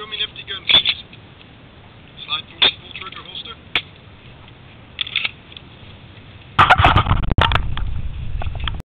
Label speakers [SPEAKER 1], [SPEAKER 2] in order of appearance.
[SPEAKER 1] show me nifty gun,